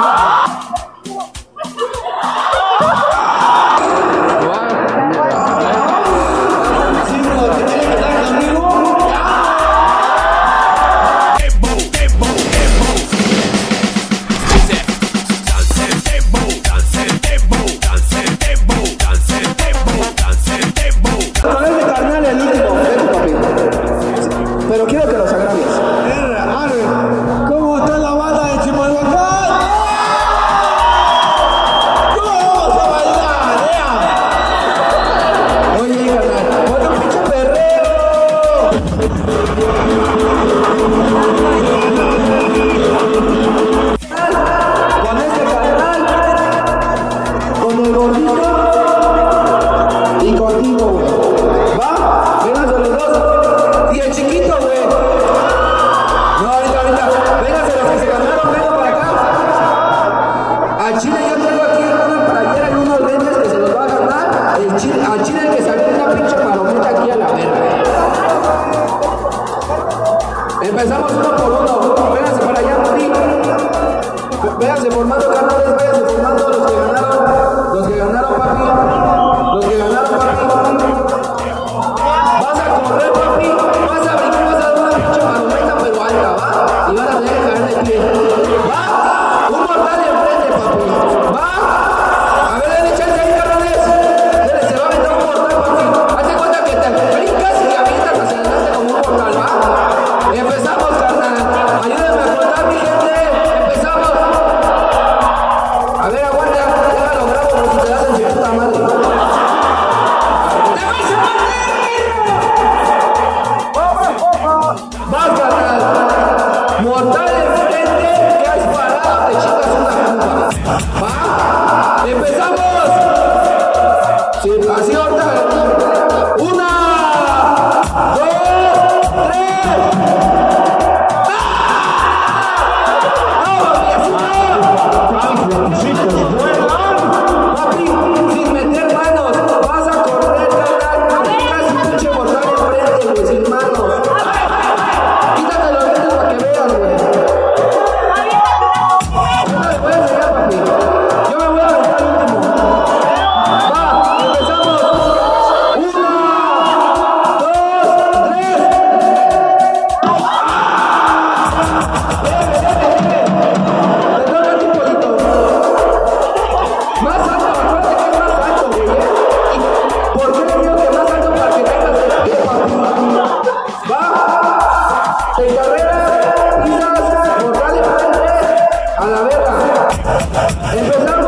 Oh! Obrigado. Pisas, mortal enfrente, a la verga. Empezamos.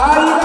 아이